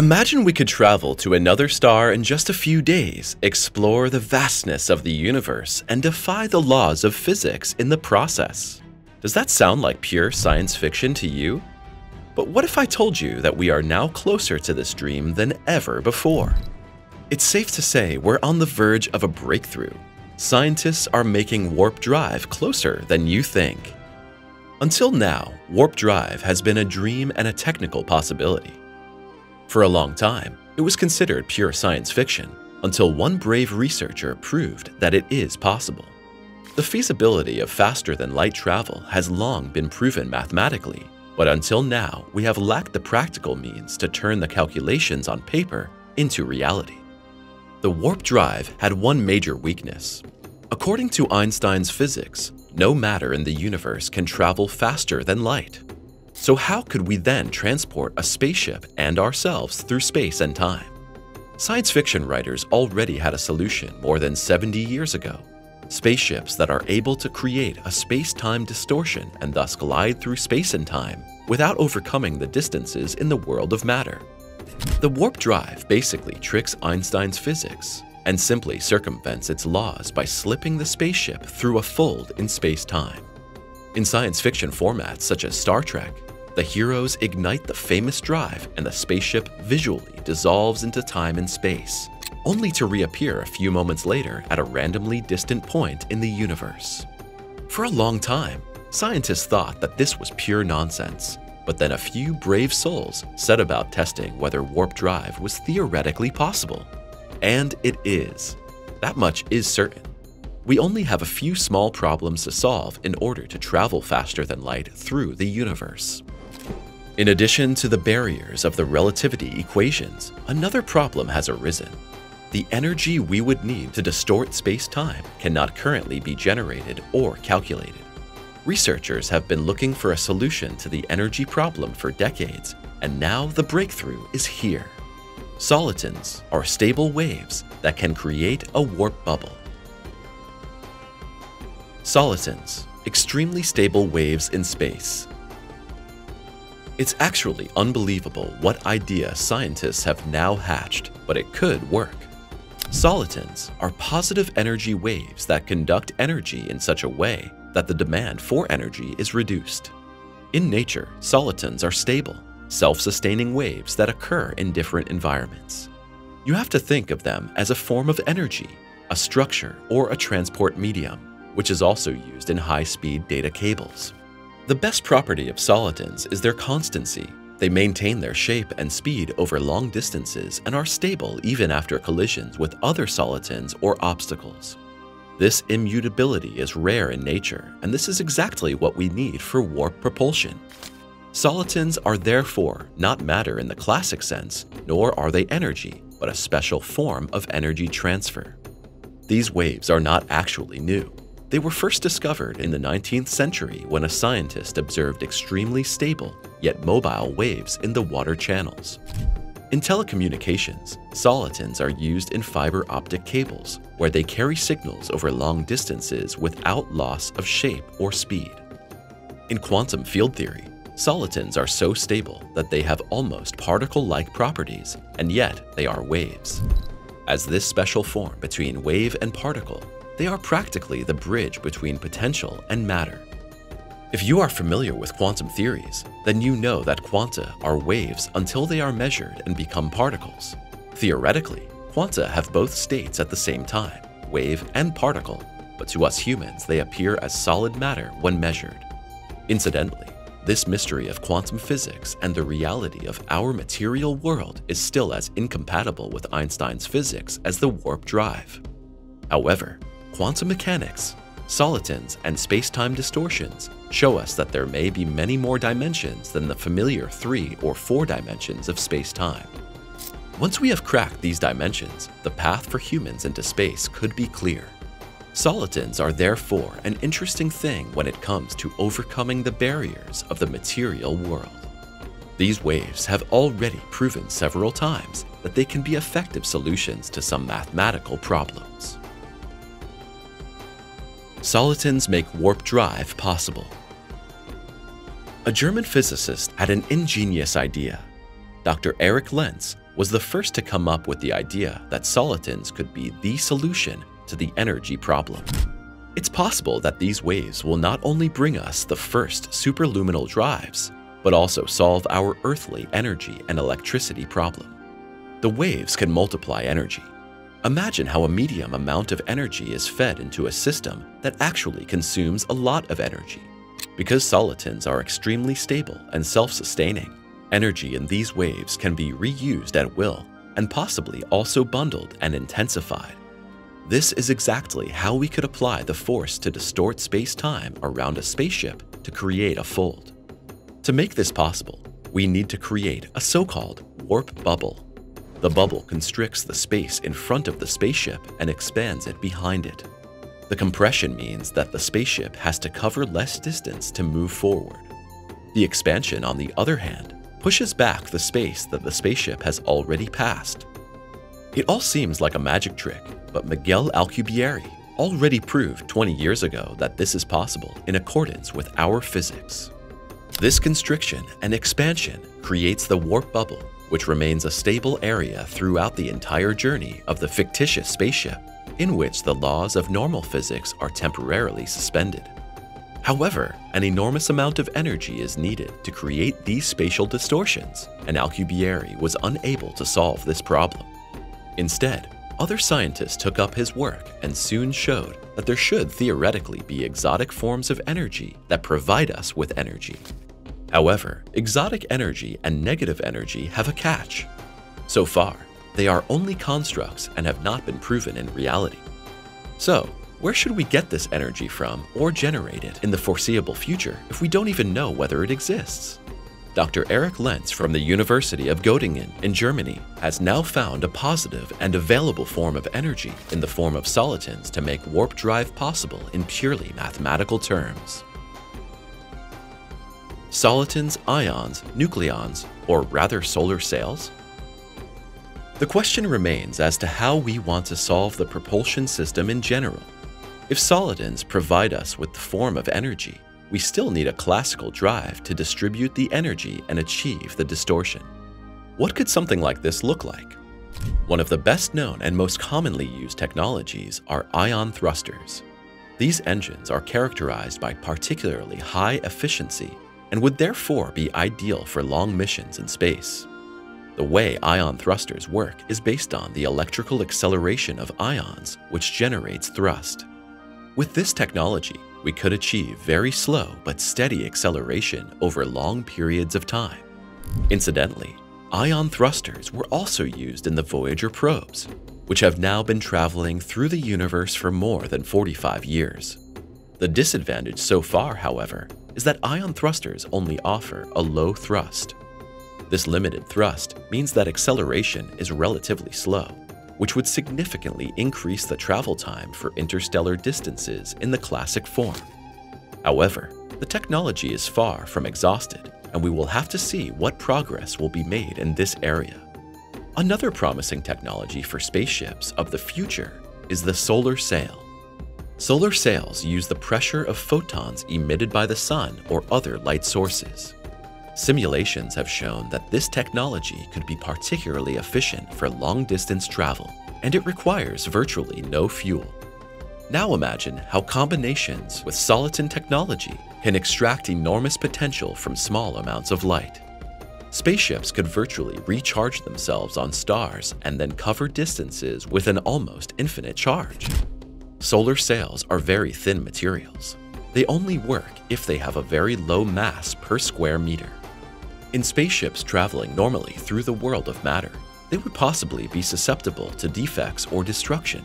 Imagine we could travel to another star in just a few days, explore the vastness of the universe, and defy the laws of physics in the process. Does that sound like pure science fiction to you? But what if I told you that we are now closer to this dream than ever before? It's safe to say we're on the verge of a breakthrough. Scientists are making warp drive closer than you think. Until now, warp drive has been a dream and a technical possibility. For a long time, it was considered pure science fiction until one brave researcher proved that it is possible. The feasibility of faster than light travel has long been proven mathematically, but until now, we have lacked the practical means to turn the calculations on paper into reality. The warp drive had one major weakness. According to Einstein's physics, no matter in the universe can travel faster than light. So how could we then transport a spaceship and ourselves through space and time? Science fiction writers already had a solution more than 70 years ago. Spaceships that are able to create a space-time distortion and thus glide through space and time without overcoming the distances in the world of matter. The warp drive basically tricks Einstein's physics and simply circumvents its laws by slipping the spaceship through a fold in space-time. In science fiction formats such as Star Trek, the heroes ignite the famous drive and the spaceship visually dissolves into time and space, only to reappear a few moments later at a randomly distant point in the universe. For a long time, scientists thought that this was pure nonsense, but then a few brave souls set about testing whether warp drive was theoretically possible. And it is. That much is certain. We only have a few small problems to solve in order to travel faster than light through the universe. In addition to the barriers of the relativity equations, another problem has arisen. The energy we would need to distort space-time cannot currently be generated or calculated. Researchers have been looking for a solution to the energy problem for decades, and now the breakthrough is here. Solitons are stable waves that can create a warp bubble. Solitons, extremely stable waves in space. It's actually unbelievable what idea scientists have now hatched, but it could work. Solitons are positive energy waves that conduct energy in such a way that the demand for energy is reduced. In nature, solitons are stable, self-sustaining waves that occur in different environments. You have to think of them as a form of energy, a structure, or a transport medium, which is also used in high-speed data cables. The best property of solitons is their constancy. They maintain their shape and speed over long distances and are stable even after collisions with other solitons or obstacles. This immutability is rare in nature, and this is exactly what we need for warp propulsion. Solitons are therefore not matter in the classic sense, nor are they energy, but a special form of energy transfer. These waves are not actually new. They were first discovered in the 19th century when a scientist observed extremely stable yet mobile waves in the water channels. In telecommunications, solitons are used in fiber optic cables, where they carry signals over long distances without loss of shape or speed. In quantum field theory, Solitons are so stable that they have almost particle-like properties, and yet they are waves. As this special form between wave and particle, they are practically the bridge between potential and matter. If you are familiar with quantum theories, then you know that quanta are waves until they are measured and become particles. Theoretically, quanta have both states at the same time, wave and particle, but to us humans they appear as solid matter when measured. Incidentally, this mystery of quantum physics and the reality of our material world is still as incompatible with Einstein's physics as the warp drive. However, quantum mechanics, solitons, and space-time distortions show us that there may be many more dimensions than the familiar three or four dimensions of space-time. Once we have cracked these dimensions, the path for humans into space could be clear. Solitons are therefore an interesting thing when it comes to overcoming the barriers of the material world. These waves have already proven several times that they can be effective solutions to some mathematical problems. Solitons make warp drive possible. A German physicist had an ingenious idea. Dr. Erik Lentz was the first to come up with the idea that solitons could be the solution to the energy problem. It's possible that these waves will not only bring us the first superluminal drives, but also solve our earthly energy and electricity problem. The waves can multiply energy. Imagine how a medium amount of energy is fed into a system that actually consumes a lot of energy. Because solitons are extremely stable and self-sustaining, energy in these waves can be reused at will and possibly also bundled and intensified. This is exactly how we could apply the force to distort space-time around a spaceship to create a fold. To make this possible, we need to create a so-called warp bubble. The bubble constricts the space in front of the spaceship and expands it behind it. The compression means that the spaceship has to cover less distance to move forward. The expansion, on the other hand, pushes back the space that the spaceship has already passed. It all seems like a magic trick, but Miguel Alcubierre already proved 20 years ago that this is possible in accordance with our physics. This constriction and expansion creates the warp bubble, which remains a stable area throughout the entire journey of the fictitious spaceship, in which the laws of normal physics are temporarily suspended. However, an enormous amount of energy is needed to create these spatial distortions, and Alcubierre was unable to solve this problem. Instead, other scientists took up his work and soon showed that there should theoretically be exotic forms of energy that provide us with energy. However, exotic energy and negative energy have a catch. So far, they are only constructs and have not been proven in reality. So, where should we get this energy from or generate it in the foreseeable future if we don't even know whether it exists? Dr. Erik Lentz from the University of Göttingen in Germany has now found a positive and available form of energy in the form of solitons to make warp drive possible in purely mathematical terms. Solitons, ions, nucleons, or rather solar sails? The question remains as to how we want to solve the propulsion system in general. If solitons provide us with the form of energy, we still need a classical drive to distribute the energy and achieve the distortion. What could something like this look like? One of the best known and most commonly used technologies are ion thrusters. These engines are characterized by particularly high efficiency and would therefore be ideal for long missions in space. The way ion thrusters work is based on the electrical acceleration of ions, which generates thrust. With this technology, we could achieve very slow but steady acceleration over long periods of time. Incidentally, ion thrusters were also used in the Voyager probes, which have now been traveling through the universe for more than 45 years. The disadvantage so far, however, is that ion thrusters only offer a low thrust. This limited thrust means that acceleration is relatively slow, which would significantly increase the travel time for interstellar distances in the classic form. However, the technology is far from exhausted, and we will have to see what progress will be made in this area. Another promising technology for spaceships of the future is the solar sail. Solar sails use the pressure of photons emitted by the sun or other light sources. Simulations have shown that this technology could be particularly efficient for long-distance travel, and it requires virtually no fuel. Now imagine how combinations with soliton technology can extract enormous potential from small amounts of light. Spaceships could virtually recharge themselves on stars and then cover distances with an almost infinite charge. Solar sails are very thin materials. They only work if they have a very low mass per square meter. In spaceships traveling normally through the world of matter, they would possibly be susceptible to defects or destruction.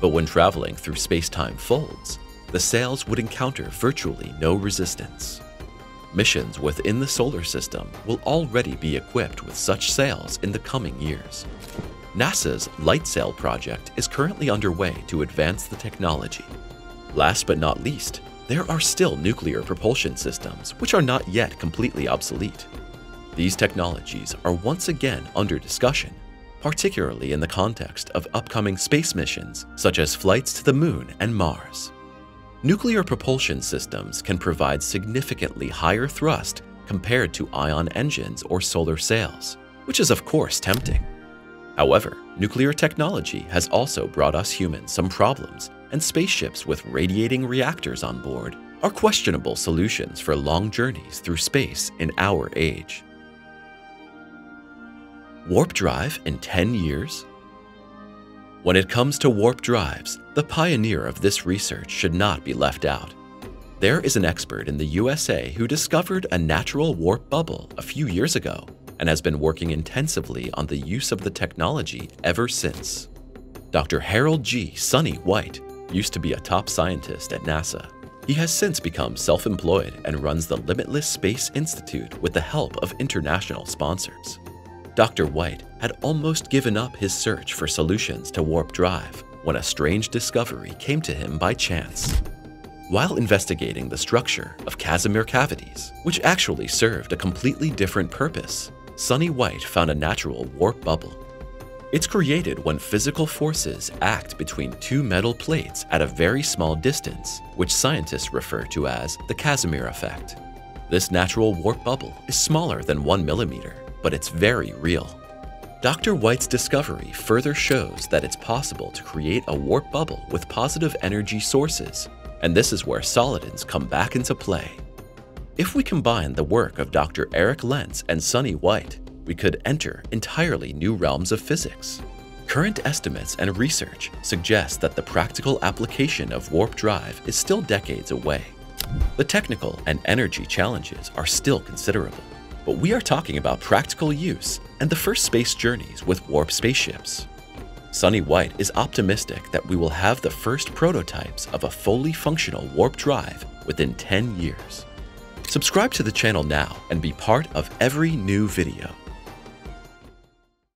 But when traveling through space-time folds, the sails would encounter virtually no resistance. Missions within the solar system will already be equipped with such sails in the coming years. NASA's LightSail project is currently underway to advance the technology. Last but not least, there are still nuclear propulsion systems which are not yet completely obsolete. These technologies are once again under discussion, particularly in the context of upcoming space missions such as flights to the Moon and Mars. Nuclear propulsion systems can provide significantly higher thrust compared to ion engines or solar sails, which is of course tempting. However, nuclear technology has also brought us humans some problems, and spaceships with radiating reactors on board are questionable solutions for long journeys through space in our age. Warp drive in 10 years? When it comes to warp drives, the pioneer of this research should not be left out. There is an expert in the USA who discovered a natural warp bubble a few years ago and has been working intensively on the use of the technology ever since. Dr. Harold G. Sonny White used to be a top scientist at NASA. He has since become self-employed and runs the Limitless Space Institute with the help of international sponsors. Dr. White had almost given up his search for solutions to warp drive when a strange discovery came to him by chance. While investigating the structure of Casimir cavities, which actually served a completely different purpose, Sonny White found a natural warp bubble. It's created when physical forces act between two metal plates at a very small distance, which scientists refer to as the Casimir effect. This natural warp bubble is smaller than 1 millimeter, but it's very real. Dr. White's discovery further shows that it's possible to create a warp bubble with positive energy sources, and this is where solitons come back into play. If we combine the work of Dr. Erik Lentz and Sonny White, we could enter entirely new realms of physics. Current estimates and research suggest that the practical application of warp drive is still decades away. The technical and energy challenges are still considerable. But we are talking about practical use and the first space journeys with warp spaceships. Sonny White is optimistic that we will have the first prototypes of a fully functional warp drive within 10 years. Subscribe to the channel now and be part of every new video.